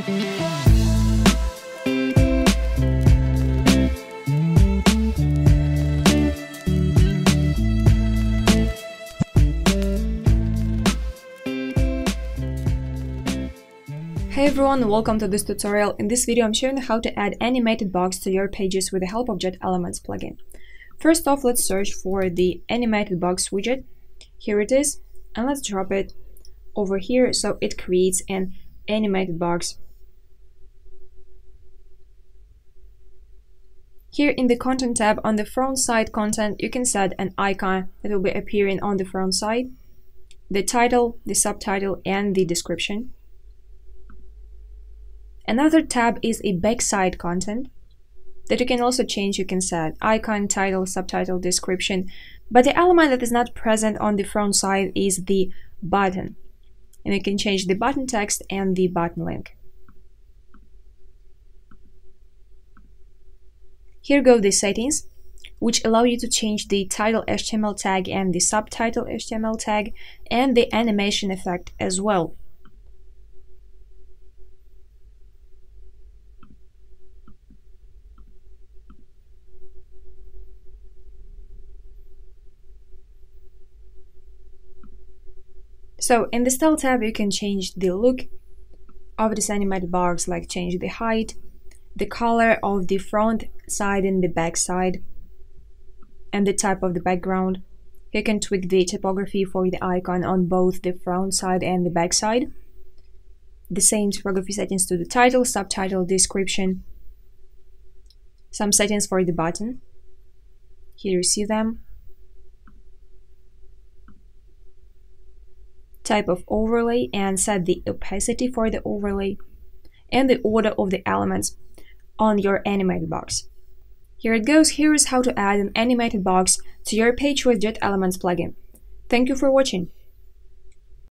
Hey everyone, welcome to this tutorial. In this video I'm showing you how to add animated box to your pages with the help of JetElements plugin. First off, let's search for the animated box widget. Here it is, and let's drop it over here so it creates an animated box. Here in the content tab on the front side content, you can set an icon that will be appearing on the front side, the title, the subtitle, and the description. Another tab is a backside content that you can also change. You can set icon, title, subtitle, description. But the element that is not present on the front side is the button. And you can change the button text and the button link. Here go the settings, which allow you to change the title HTML tag and the subtitle HTML tag and the animation effect as well. So in the style tab, you can change the look of this animated box, like change the height, the color of the front side and the back side, and the type of the background. You can tweak the typography for the icon on both the front side and the back side. The same typography settings to the title, subtitle, description. Some settings for the button. Here you see them. type of overlay and set the opacity for the overlay and the order of the elements on your animated box. Here it goes, here is how to add an animated box to your page with JetElements plugin. Thank you for watching.